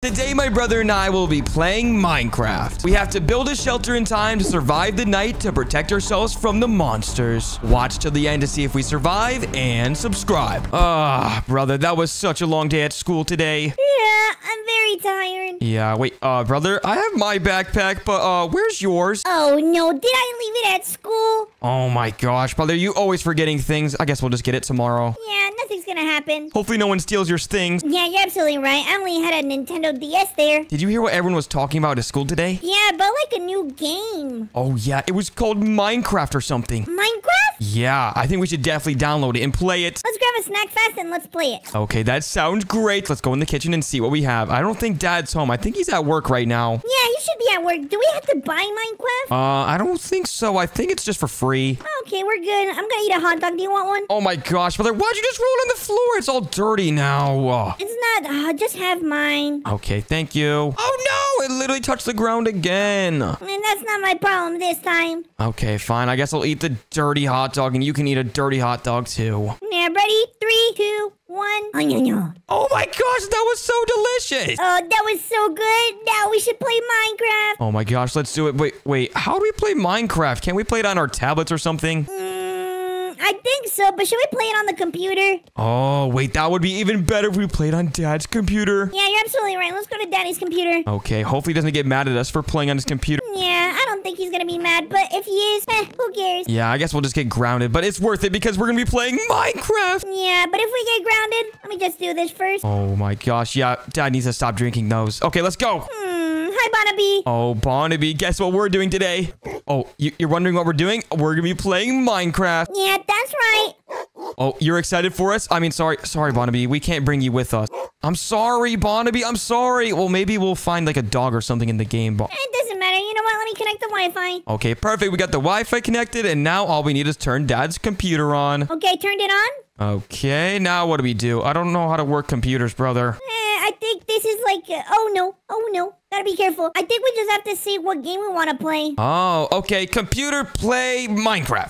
Today, my brother and I will be playing Minecraft. We have to build a shelter in time to survive the night to protect ourselves from the monsters. Watch till the end to see if we survive and subscribe. Ah, brother, that was such a long day at school today. Yeah, I'm very tired. Yeah, wait, uh, brother, I have my backpack, but, uh, where's yours? Oh no, did I leave it at school? Oh my gosh, brother, you always forgetting things. I guess we'll just get it tomorrow. Yeah, nothing's gonna happen. Hopefully no one steals your things. Yeah, you're absolutely right. I only had a Nintendo DS there. Did you hear what everyone was talking about at school today? Yeah, about like a new game. Oh yeah, it was called Minecraft or something. Minecraft? Yeah, I think we should definitely download it and play it. Let's a snack fast and let's play it. Okay, that sounds great. Let's go in the kitchen and see what we have. I don't think Dad's home. I think he's at work right now. Yeah, you should be at work. Do we have to buy Minecraft? Uh, I don't think so. I think it's just for free. Okay, we're good. I'm gonna eat a hot dog. Do you want one? Oh my gosh, brother, why'd you just roll it on the floor? It's all dirty now. It's not. Uh, just have mine. Okay, thank you. Oh no, it literally touched the ground again. And that's not my problem this time. Okay, fine. I guess I'll eat the dirty hot dog and you can eat a dirty hot dog too. Yeah, ready? Three, two, one. Oh, no, no. Oh my gosh, that was so delicious. Oh, that was so good. Now we should play Minecraft. Oh my gosh, let's do it. Wait, wait, how do we play Minecraft? Can't we play it on our tablets or something? Mm, I think so, but should we play it on the computer? Oh, wait, that would be even better if we played on Dad's computer. Yeah, you're absolutely right. Let's go to Daddy's computer. Okay, hopefully he doesn't get mad at us for playing on his computer. Yeah, I don't think he's gonna be mad, but if he is, eh, who cares? Yeah, I guess we'll just get grounded, but it's worth it because we're gonna be playing Minecraft. Yeah, but if we get grounded, let me just do this first. Oh my gosh, yeah, Dad needs to stop drinking those. Okay, let's go. Hmm, hi, Barnaby. Oh, Barnaby, guess what we're doing today? Oh, you, you're wondering what we're doing? We're gonna be playing Minecraft. Yeah, that's right. Oh, you're excited for us? I mean, sorry, sorry, Barnaby, we can't bring you with us. I'm sorry, Barnaby, I'm sorry. Well, maybe we'll find like a dog or something in the game. But It doesn't matter. You know what? Let me connect the Wi-Fi. okay, perfect. We got the Wi-Fi connected, and now all we need is turn Dad's computer on. Okay, turned it on. Okay, now what do we do? I don't know how to work computers, brother. Eh, I think this is like. Uh, oh no! Oh no! Gotta be careful. I think we just have to see what game we want to play. Oh, okay. Computer play Minecraft.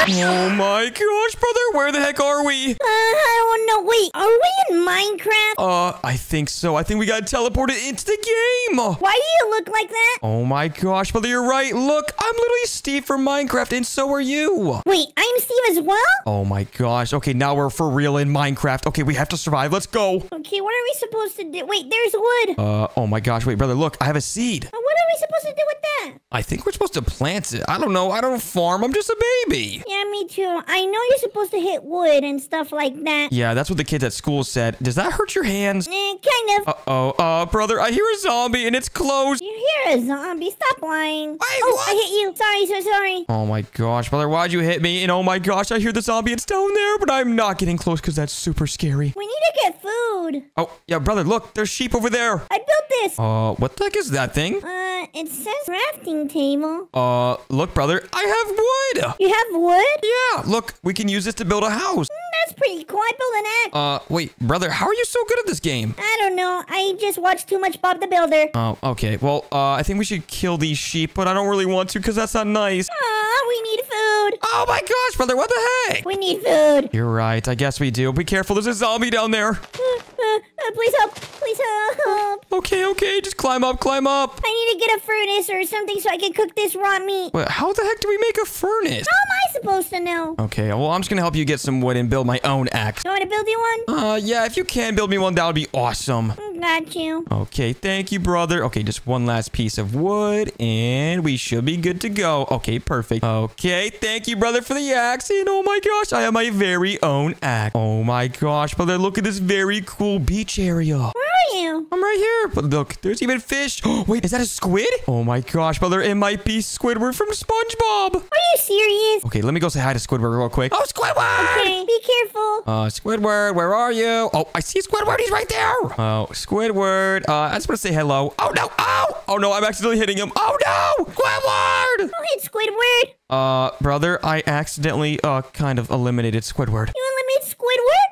Oh my gosh, brother, where the heck are we? Uh, I don't know. Wait, are we in Minecraft? Uh, I think so. I think we got teleported into the game. Why do you look like that? Oh my gosh, brother, you're right. Look, I'm literally Steve from Minecraft, and so are you. Wait, I'm Steve as well? Oh my gosh. Okay, now we're for real in Minecraft. Okay, we have to survive. Let's go. Okay, what are we supposed to do? Wait, there's wood. Uh, oh my gosh. Wait, brother, look, I have a seed. Uh, What are we supposed to do with that? I think we're supposed to plant it. I don't know. I don't farm. I'm just a baby. Yeah, me too. I know you're supposed to hit wood and stuff like that. Yeah, that's what the kids at school said. Does that hurt your hands? Eh, kind of. Uh-oh. Uh, brother, I hear a zombie and it's close. you hear a zombie. Stop lying. Wait, oh, what? I hit you. Sorry, so sorry. Oh my gosh, brother, why'd you hit me? And oh my gosh, I hear the zombie. It's down there, but I'm not getting close because that's super scary. We need to get food. Oh, yeah, brother, look, there's sheep over there. I built this. Uh, what the heck is that thing? Uh, it says crafting table. Uh, look, brother, I have wood. You have wood? Yeah, look, we can use this to build a house. Mm, That's pretty cool. I built an axe. Uh, wait, brother, how are you so good at this game? I don't know. I just watched too much Bob the Builder. Oh, okay. Well, uh, I think we should kill these sheep, but I don't really want to because that's not nice. Aw, we need food. Oh my gosh, brother, what the heck? We need food. You're right. I guess we do. Be careful. There's a zombie down there. Uh, uh, uh, please help. Please help. Okay, okay. Just climb up, climb up. I need to get a furnace or something so I can cook this raw meat. Wait, how the heck do we make a furnace? How am I supposed to know? Okay, well, I'm just gonna help you get some wood and build my own axe. You want to build you one? Uh, yeah, if you can build me one, that would be awesome. Mm, Got you. Okay, thank you, brother. Okay, just one last piece of wood, and we should be good to go. Okay, perfect. Okay, thank you, brother, for the axe. And oh my gosh, I have my very own axe. Oh my gosh, brother, look at this very cool beach area. Are you? I'm right here. But look, there's even fish. Oh, Wait, is that a squid? Oh my gosh, brother, it might be Squidward from SpongeBob. Are you serious? Okay, let me go say hi to Squidward real quick. Oh, Squidward! Okay, be careful. Uh, Squidward, where are you? Oh, I see Squidward. He's right there. Oh, Squidward. Uh, I just want to say hello. Oh, no. Oh, oh, no. I'm accidentally hitting him. Oh, no. Squidward. Who hit Squidward? Uh, brother, I accidentally, uh, kind of eliminated Squidward. You eliminate Squidward?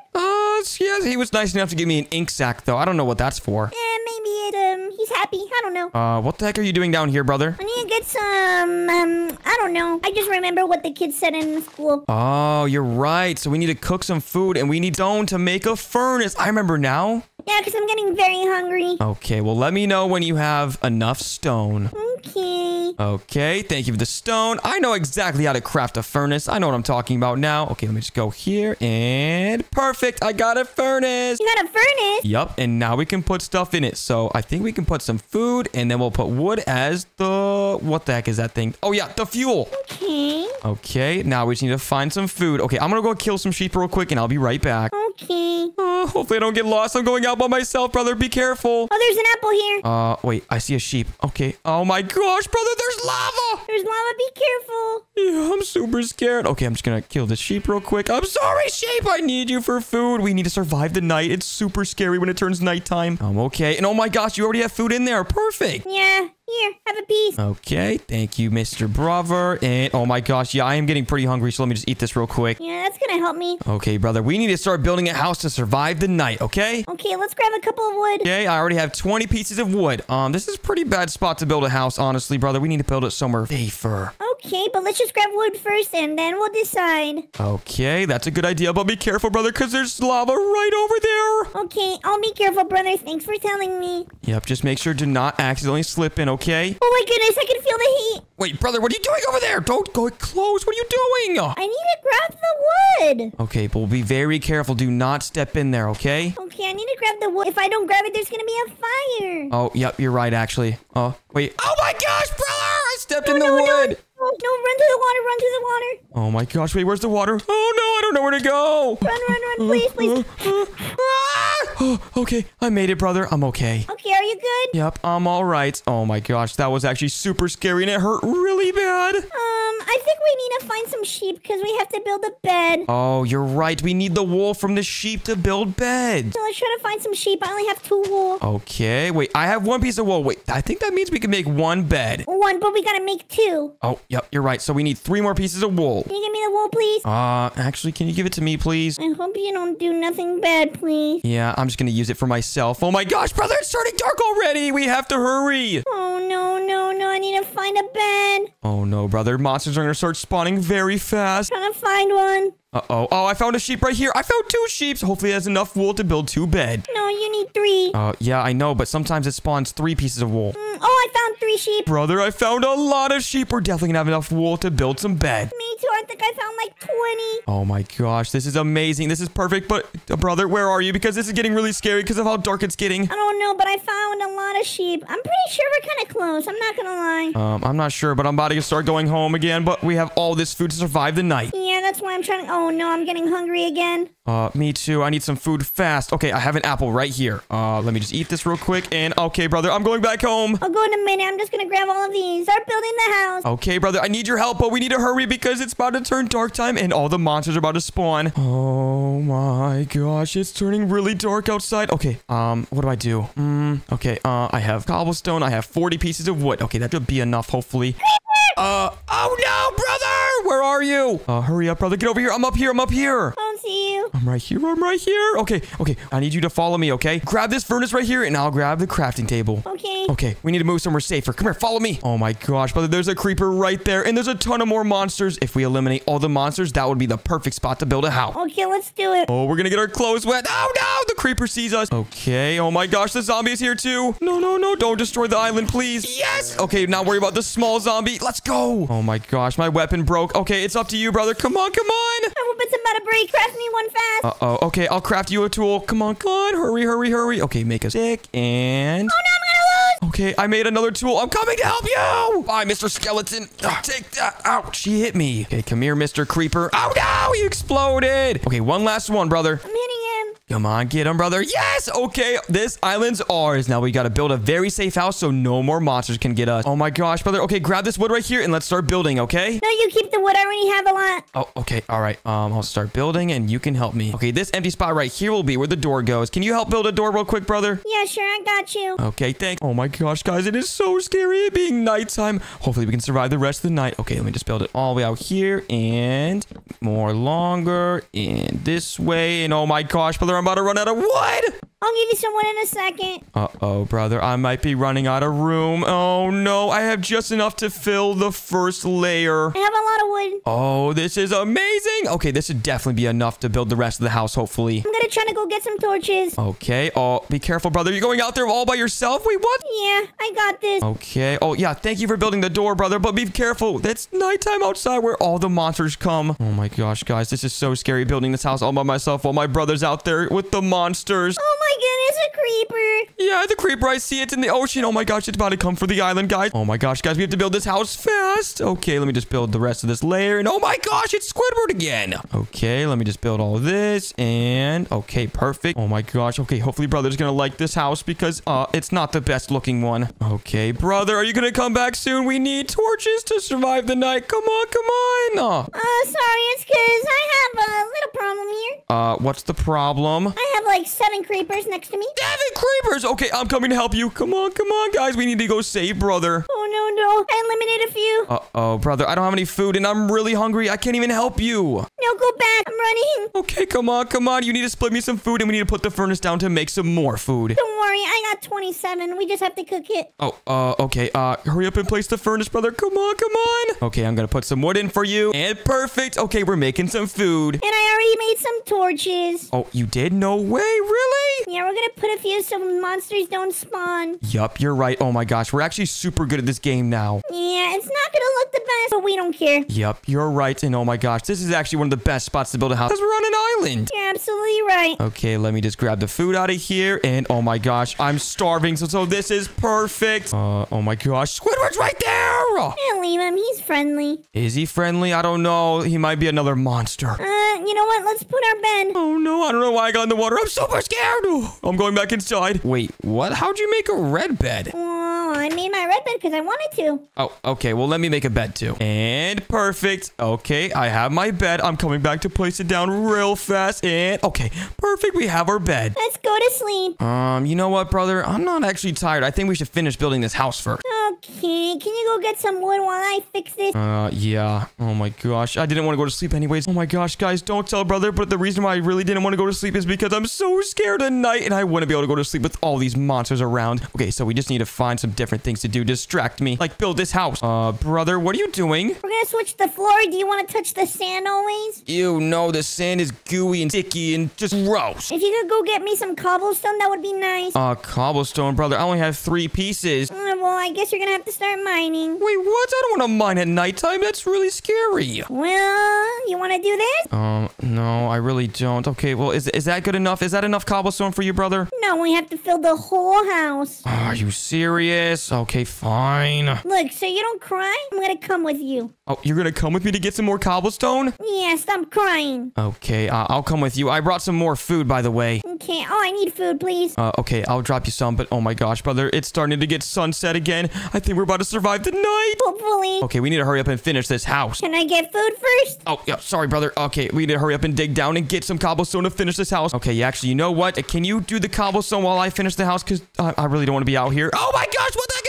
Yes, he was nice enough to give me an ink sac, though. I don't know what that's for. Eh, maybe it, um, he's happy. I don't know. Uh, what the heck are you doing down here, brother? I need to get some, um, I don't know. I just remember what the kids said in school. Oh, you're right. So we need to cook some food and we need stone to make a furnace. I remember now. Yeah, because I'm getting very hungry. Okay, well, let me know when you have enough stone. Okay. Okay, thank you for the stone. I know exactly how to craft a furnace. I know what I'm talking about now. Okay, let me just go here and perfect. I got a furnace. You got a furnace? Yep, and now we can put stuff in it. So I think we can put some food and then we'll put wood as the... What the heck is that thing? Oh yeah, the fuel. Okay. Okay, now we just need to find some food. Okay, I'm gonna go kill some sheep real quick and I'll be right back. Oh, Okay. Uh, hopefully I don't get lost. I'm going out by myself, brother. Be careful. Oh, there's an apple here. Uh, wait, I see a sheep. Okay. Oh my gosh, brother, there's lava. There's lava. Be careful. Yeah, I'm super scared. Okay, I'm just gonna kill this sheep real quick. I'm sorry, sheep. I need you for food. We need to survive the night. It's super scary when it turns nighttime. I'm okay. And oh my gosh, you already have food in there. Perfect. Yeah. Here, have a piece. Okay, thank you, Mr. Brother. And oh my gosh, yeah, I am getting pretty hungry, so let me just eat this real quick. Yeah, that's gonna help me. Okay, brother, we need to start building a house to survive the night, okay? Okay, let's grab a couple of wood. Okay, I already have 20 pieces of wood. Um, this is a pretty bad spot to build a house, honestly, brother. We need to build it somewhere safer. Okay, but let's just grab wood first and then we'll decide. Okay, that's a good idea, but be careful, brother, because there's lava right over there. Okay, I'll be careful, brother. Thanks for telling me. Yep, just make sure to not accidentally slip in, okay? Oh my goodness, I can feel the heat. Wait, brother, what are you doing over there? Don't go close. What are you doing? I need to grab the wood. Okay, but we'll be very careful. Do not step in there, okay? Okay, I need to grab the wood. If I don't grab it, there's gonna be a fire. Oh, yep, you're right, actually. Oh, wait. Oh my gosh, brother! I stepped in the no, wood. No, no, run to the water, run to the water. Oh my gosh, wait, where's the water? Oh no, I don't know where to go. Run, run, run, please, please. Ah. Ah! okay, I made it, brother. I'm okay. Okay, are you good? Yep, I'm all right. Oh my gosh, that was actually super scary and it hurt really bad. Um, I think we need to find some sheep because we have to build a bed. Oh, you're right. We need the wool from the sheep to build beds. So let's try to find some sheep. I only have two wool. Okay, wait, I have one piece of wool. Wait, I think that means we can make one bed. One, but we gotta make two. Oh, yep, you're right. So we need three more pieces of wool. Can you give me the wool, please? Uh, actually, can you give it to me, please? I hope you don't do nothing bad, please. Yeah, I'm just gonna use it for myself. Oh my gosh, brother, it's turning dark already. We have to hurry. Oh, no, no, no. I need to find a bed. Oh no, brother. Monsters are gonna start spawning very fast. Trying to find one. Uh-oh. Oh, I found a sheep right here. I found two sheeps. Hopefully it has enough wool to build two bed. No, you need three. Uh, yeah, I know, but sometimes it spawns three pieces of wool. Mm, oh, I found three sheep. Brother, I found a lot of sheep. We're definitely gonna have enough wool to build some bed. Me too. I think I found like 20. Oh my gosh, this is amazing. This is perfect. But, uh, brother, where are you? Because this is getting really scary because of how dark it's getting. I don't know, but I found a lot of sheep. I'm pretty sure we're kind of close. I'm not gonna lie. Um, I'm not sure, but I'm about to start going home again. But we have all this food to survive the night. Yeah, that's why I'm trying to. Oh no, I'm getting hungry again. Uh, me too. I need some food fast. Okay, I have an apple right here. Uh, let me just eat this real quick. And okay, brother, I'm going back home. I'll go in a minute. I'm just gonna grab all of these. Start building the house. Okay, brother, I need your help, but we need to hurry because it's about to turn dark time and all the monsters are about to spawn. Oh my gosh, it's turning really dark outside. Okay, um, what do I do? Hmm, okay, uh, I have cobblestone. I have 40 pieces of wood. Okay, that should be enough, hopefully. Uh, oh no, brother! Where are you? Uh, hurry up, brother. Get over here. I'm up here. I'm up here. See you. I'm right here. I'm right here. Okay, okay. I need you to follow me, okay? Grab this furnace right here, and I'll grab the crafting table. Okay. Okay, we need to move somewhere safer. Come here, follow me. Oh my gosh, brother, there's a creeper right there, and there's a ton of more monsters. If we eliminate all the monsters, that would be the perfect spot to build a house. Okay, let's do it. Oh, we're gonna get our clothes wet. Oh no, the creeper sees us. Okay, oh my gosh, the zombie is here too. No, no, no, don't destroy the island, please. Yes! Okay, now worry about the small zombie. Let's go. Oh my gosh, my weapon broke. Okay, it's up to you, brother. Come on, come on. My weapon's about to break. Craft me one fast. Uh-oh, okay, I'll craft you a tool. Come on, come on, hurry, hurry, hurry. Okay, make a stick, and... oh no, I'm gonna lose. Okay, I made another tool. I'm coming to help you. Bye, Mr. Skeleton. Ah, take that. Ouch, she hit me. Okay, come here, Mr. Creeper. Oh, no, he exploded. Okay, one last one, brother. I'm hitting him. Come on, get him, brother. Yes! Okay, this island's ours. Now we gotta build a very safe house so no more monsters can get us. Oh my gosh, brother. Okay, grab this wood right here and let's start building, okay? No, you keep the wood. I already have a lot. Oh, okay. All right. Um, I'll start building and you can help me. Okay, this empty spot right here will be where the door goes. Can you help build a door real quick, brother? Yeah, sure. I got you. Okay, thank. Oh my gosh, guys, it is so scary it being nighttime. Hopefully, we can survive the rest of the night. Okay, let me just build it all the way out here and more longer and this way. And oh my gosh, brother, I'm about to run out of wood. I'll give you some wood in a second. Uh-oh, brother. I might be running out of room. Oh, no. I have just enough to fill the first layer. I have a lot of wood. Oh, this is amazing. Okay, this should definitely be enough to build the rest of the house, hopefully. I'm gonna try to go get some torches. Okay. Oh, be careful, brother. You're going out there all by yourself? Wait, what? Yeah, I got this. Okay. Oh, yeah. Thank you for building the door, brother. But be careful. It's nighttime outside where all the monsters come. Oh, my gosh, guys. This is so scary building this house all by myself while my brother's out there with the monsters. Oh my creeper. Yeah, the creeper. I see it in the ocean. Oh, my gosh. It's about to come for the island, guys. Oh, my gosh, guys. We have to build this house fast. Okay, let me just build the rest of this layer. And oh, my gosh, it's Squidward again. Okay, let me just build all this. And okay, perfect. Oh, my gosh. Okay, hopefully brother's going to like this house because uh, it's not the best looking one. Okay, brother, are you going to come back soon? We need torches to survive the night. Come on, come on. Uh, Uh, sorry, it's because I have a little problem here. uh, what's the problem? I have like seven creepers next to me. Seven creepers. Okay, I'm coming to help you. Come on, come on, guys. We need to go save brother. Oh no, no, I eliminated a few. Uh-oh, brother. I don't have any food and I'm really hungry. I can't even help you. No, go back. I'm running. Okay, come on, come on. You need to split me some food and we need to put the furnace down to make some more food. Don't worry, I got 27. We just have to cook it. Oh, uh, okay. Uh, hurry up and place the furnace, brother. Come on, come on. Okay, I'm gonna put some wood in for you. And perfect. Okay, we're making some food. And already made some torches. Oh, you did? No way, really? Yeah, we're gonna put a few so monsters don't spawn. Yup, you're right. Oh my gosh, we're actually super good at this game now. Yeah, it's not gonna look the best, but we don't care. Yup, you're right. And oh my gosh, this is actually one of the best spots to build a house because we're on an island. You're absolutely right. Okay, let me just grab the food out of here. And oh my gosh, I'm starving. So, so this is perfect. Uh, oh my gosh, Squidward's right there. Can't leave him. He's friendly. Is he friendly? I don't know. He might be another monster. Uh, you know what? Let's put our bed. Oh no, I don't know why I got in the water. I'm super scared. Oh, I'm going back inside. Wait, what? How'd you make a red bed? Oh, I made my red bed because I wanted to. Oh, okay. Well, let me make a bed too. And perfect. Okay, I have my bed. I'm coming back to place it down real fast. And okay, perfect. We have our bed. Let's go to sleep. Um, you know what, brother? I'm not actually tired. I think we should finish building this house first. Okay, can you go get some wood while I fix this? Uh, yeah. Oh my gosh. I didn't want to go to sleep anyways. Oh my gosh, guys, don't tell brother, but the reason why I really didn't want to go to sleep is because I'm so scared at night and I wouldn't be able to go to sleep with all these monsters around. Okay, so we just need to find some different things to do. Distract me. Like build this house. Uh, brother, what are you doing? We're gonna switch the floor. Do you want to touch the sand always? You know the sand is gooey and sticky and just gross. If you could go get me some cobblestone, that would be nice. Uh, cobblestone, brother. I only have three pieces. Uh, well, I guess you're gonna have to start mining. Wait, what? I don't want to mine at nighttime. That's really scary. Well, you want to do this? Um, no, I really don't. Okay, well, is, is that good enough? Is that enough cobblestone for you, brother? No, we have to fill the whole house. Are you serious? Okay, fine. Look, so you don't cry? I'm gonna come with you. Oh, you're gonna come with me to get some more cobblestone? Yeah, stop crying. Okay, uh, I'll come with you. I brought some more food, by the way. Okay. Oh, I need food, please. Uh, okay, I'll drop you some, but oh my gosh, brother, it's starting to get sunset again. I think we're about to survive the night. Hopefully. Okay, we need to hurry up and finish this house. Can I get food first? Oh, yeah, sorry, brother. Okay, we need to hurry up and dig down and get some cobblestone to finish this house. Okay, yeah, actually, you know what? Can you do the cobblestone while I finish the house? Because I, I really don't want to be out here. Oh my gosh, what the heck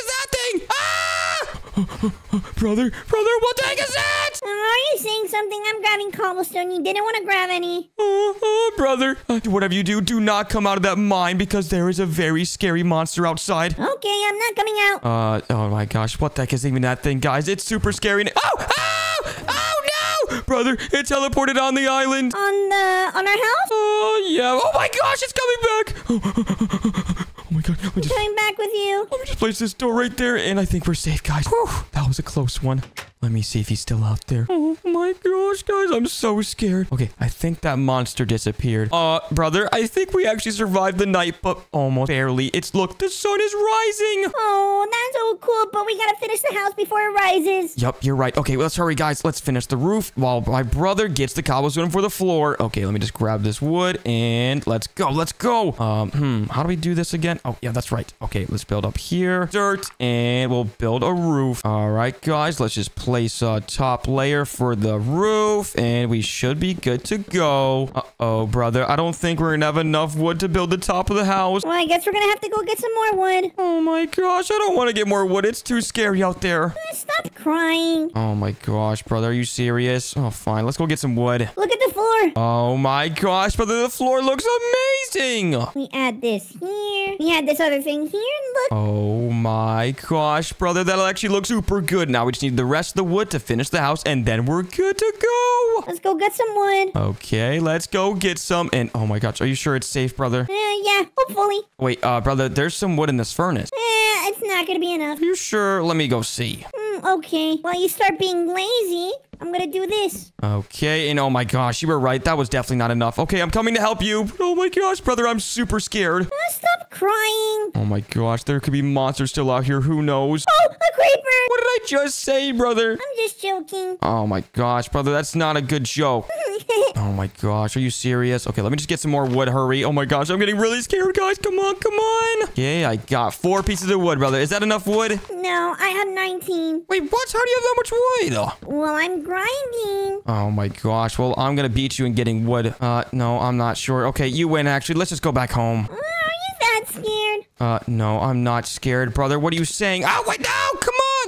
brother, brother, what the heck is that? Are you saying something? I'm grabbing cobblestone. You didn't want to grab any. Oh, oh, brother. Uh, whatever you do, do not come out of that mine because there is a very scary monster outside. Okay, I'm not coming out. Uh, oh my gosh, what the heck is even that thing, guys? It's super scary. Oh, oh, oh no, brother! It teleported on the island. On the on our house? Oh yeah. Oh my gosh, it's coming back. God. Let me just, Coming back with you. let me just place this door right there, and I think we're safe, guys. Whew, that was a close one. Let me see if he's still out there. Oh my gosh, guys, I'm so scared. Okay, I think that monster disappeared. Uh, brother, I think we actually survived the night, but almost barely. It's look, the sun is rising. Oh, that's so cool, but we gotta finish the house before it rises. Yup, you're right. Okay, let's hurry, guys. Let's finish the roof while my brother gets the cobblestone for the floor. Okay, let me just grab this wood and let's go. Let's go. Um, hmm, how do we do this again? Oh, yeah, that's right. Okay, let's build up here. Dirt, and we'll build a roof. All right, guys, let's just place a top layer for the roof, and we should be good to go. Uh-oh, brother. I don't think we're gonna have enough wood to build the top of the house. Well, I guess we're gonna have to go get some more wood. Oh my gosh, I don't want to get more wood. It's too scary out there. Uh, stop crying. Oh my gosh, brother. Are you serious? Oh, fine. Let's go get some wood. Look at the floor. Oh my gosh, brother. The floor looks amazing. We add this here. We add this other thing here. Look. Oh my gosh, brother. That'll actually look super good. Now we just need the rest of the wood to finish the house, and then we're good to go. Let's go get some wood. Okay, let's go get some. And oh my gosh, are you sure it's safe, brother? Uh, yeah, hopefully. Wait, uh, brother, there's some wood in this furnace. Eh, it's not gonna be enough. Are you sure? Let me go see. Okay. Well, you start being lazy. I'm gonna do this. Okay, and oh my gosh, you were right. That was definitely not enough. Okay, I'm coming to help you. Oh my gosh, brother, I'm super scared. Uh, stop crying. Oh my gosh, there could be monsters still out here. Who knows? Oh, a creeper. What did I just say, brother? I'm just joking. Oh my gosh, brother, that's not a good joke. Oh my gosh, are you serious? Okay, let me just get some more wood. Hurry. Oh my gosh, I'm getting really scared, guys. Come on, come on. Okay, I got four pieces of wood, brother. Is that enough wood? no, I have 19. Wait, what? How do you have that much wood? Well, I'm grinding. Oh my gosh. Well, I'm gonna beat you in getting wood. Uh, no, I'm not sure. Okay, you win, actually. Let's just go back home. Uh, are you that scared? Uh, no, I'm not scared, brother. What are you saying? Oh, wait, no!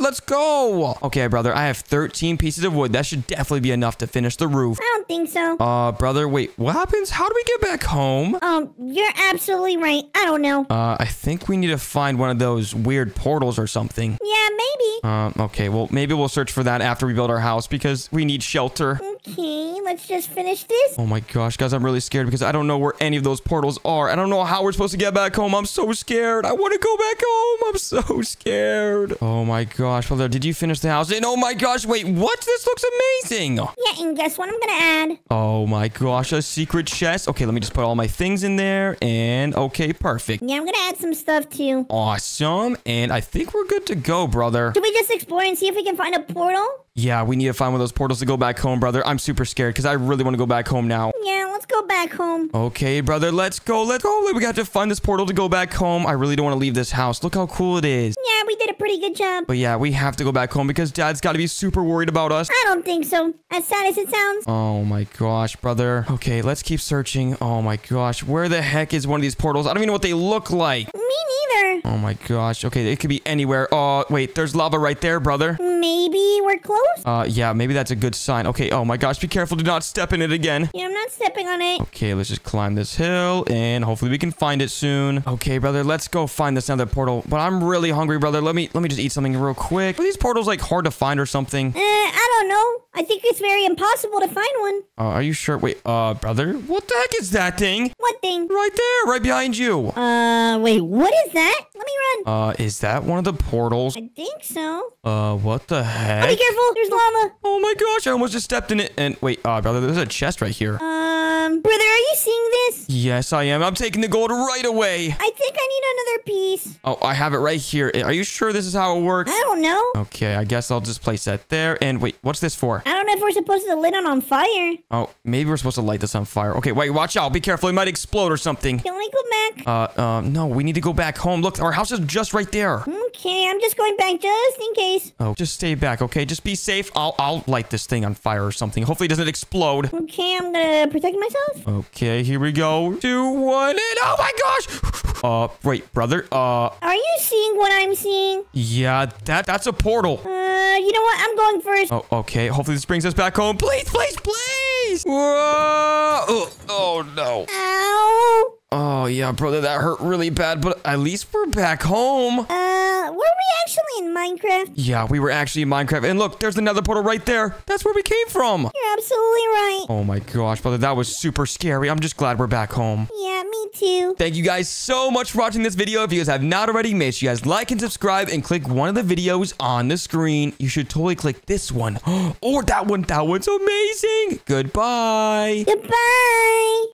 Let's go! Okay, brother, I have 13 pieces of wood. That should definitely be enough to finish the roof. I don't think so. Uh, brother, wait, what happens? How do we get back home? Um, you're absolutely right. I don't know. Uh, I think we need to find one of those weird portals or something. Yeah, maybe. Um, okay, well, maybe we'll search for that after we build our house because we need shelter. Okay, let's just finish this. Oh my gosh, guys, I'm really scared because I don't know where any of those portals are. I don't know how we're supposed to get back home. I'm so scared. I want to go back home. I'm so scared. Oh my gosh, brother, did you finish the house? And oh my gosh, wait, what? This looks amazing. Yeah, and guess what I'm gonna add? Oh my gosh, a secret chest. Okay, let me just put all my things in there. And okay, perfect. Yeah, I'm gonna add some stuff too. Awesome. And I think we're good to go, brother. Should we just explore and see if we can find a portal? Yeah, we need to find one of those portals to go back home, brother. I'm super scared because I really want to go back home now. Yeah, let's go back home. Okay, brother, let's go. Let's go. We got to find this portal to go back home. I really don't want to leave this house. Look how cool it is. Yeah, we did a pretty good job. But yeah, we have to go back home because dad's got to be super worried about us. I don't think so. As sad as it sounds. Oh my gosh, brother. Okay, let's keep searching. Oh my gosh, where the heck is one of these portals? I don't even know what they look like. Me neither. Oh my gosh. Okay, it could be anywhere. Oh, wait, there's lava right there, brother. Maybe we're close? Uh, yeah, maybe that's a good sign. Okay, oh my gosh, be careful. Do not step in it again. Yeah, I'm not stepping on it. Okay, let's just climb this hill and hopefully we can find it soon. Okay, brother, let's go find this other portal. But I'm really hungry, brother. Let me let me just eat something real quick. Are these portals like hard to find or something? Uh, I don't know. I think it's very impossible to find one. Uh, are you sure? Wait, uh, brother, what the heck is that thing? What thing? Right there, right behind you. Uh, wait, what is that? Let me run. Uh, is that one of the portals? I think so. Uh, what the Oh, be careful. There's lava. Oh my gosh, I almost just stepped in it. And wait, uh, brother, there's a chest right here. Um, brother, are you seeing this? Yes, I am. I'm taking the gold right away. I think I need another piece. Oh, I have it right here. Are you sure this is how it works? I don't know. Okay, I guess I'll just place that there. And wait, what's this for? I don't know if we're supposed to lit it on fire. Oh, maybe we're supposed to light this on fire. Okay, wait, watch out. Be careful. It might explode or something. Can we go back? Uh, um, no, we need to go back home. Look, our house is just right there. Okay, I'm just going back just in case. Oh, just stay back, okay? Just be safe. I'll, I'll light this thing on fire or something. Hopefully it doesn't explode. Okay, I'm gonna protect myself. Okay, here we go. Two, one, and oh my gosh! Uh, wait, brother. Uh, Are you seeing what I'm seeing? yeah, that that's a portal. Uh, you know what? I'm going first. Oh, okay. Hopefully this brings us back home. Please, please, please! Whoa! Oh, oh no. Ow. Oh yeah, brother, that hurt really bad, but at least we're back home. Uh, were we actually in Minecraft? Yeah, we were actually in Minecraft. And look, there's another portal right there. That's where we came from. You're absolutely right. Oh my gosh, brother, that was super scary. I'm just glad we're back home. Yeah, me too. Thank you guys so much for watching this video. If you guys have not already, make sure you guys like and subscribe and click one of the videos on the screen. You should totally click this one or that one. That one's amazing. Goodbye. Goodbye.